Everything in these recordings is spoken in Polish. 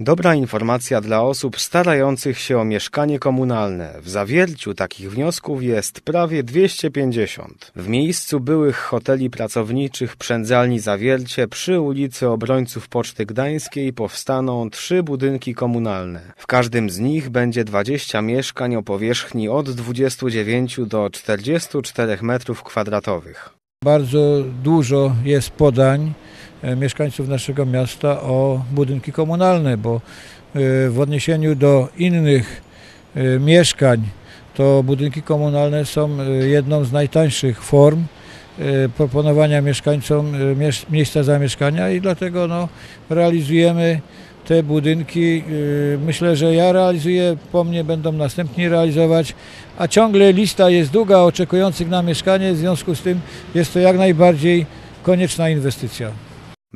Dobra informacja dla osób starających się o mieszkanie komunalne. W zawierciu takich wniosków jest prawie 250. W miejscu byłych hoteli pracowniczych Przędzalni Zawiercie przy ulicy Obrońców Poczty Gdańskiej powstaną trzy budynki komunalne. W każdym z nich będzie 20 mieszkań o powierzchni od 29 do 44 metrów kwadratowych. Bardzo dużo jest podań mieszkańców naszego miasta o budynki komunalne, bo e, w odniesieniu do innych e, mieszkań to budynki komunalne są e, jedną z najtańszych form e, proponowania mieszkańcom e, mies- miejsca zamieszkania i dlatego no, realizujemy te budynki. E, Myślę, że ja realizuję, po mnie będą następni realizować, a ciągle lista jest długa oczekujących na mieszkanie, w związku z tym jest to jak najbardziej konieczna inwestycja.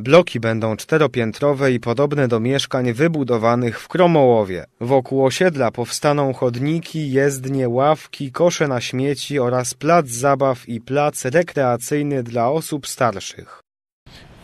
Bloki będą czteropiętrowe i podobne do mieszkań wybudowanych w Kromołowie. Wokół osiedla powstaną chodniki, jezdnie, ławki, kosze na śmieci oraz plac zabaw i plac rekreacyjny dla osób starszych.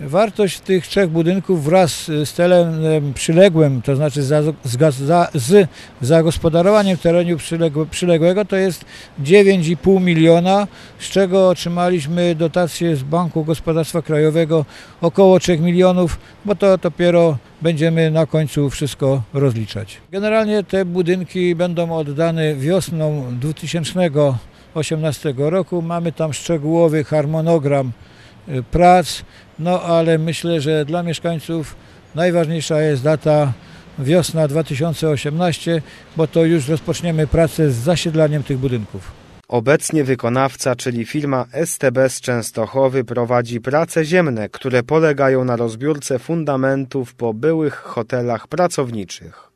Wartość tych trzech budynków wraz z terenem przyległym, to znaczy za, z, za, z zagospodarowaniem terenu przyległe, przyległego to jest 9,5 miliona, z czego otrzymaliśmy dotację z Banku Gospodarstwa Krajowego około 3 milionów, bo to dopiero będziemy na końcu wszystko rozliczać. Generalnie te budynki będą oddane wiosną 2018 roku. Mamy tam szczegółowy harmonogram prac, no ale myślę, że dla mieszkańców najważniejsza jest data wiosna 2018, bo to już rozpoczniemy pracę z zasiedlaniem tych budynków. Obecnie wykonawca, czyli firma STB z Częstochowy prowadzi prace ziemne, które polegają na rozbiórce fundamentów po byłych hotelach pracowniczych.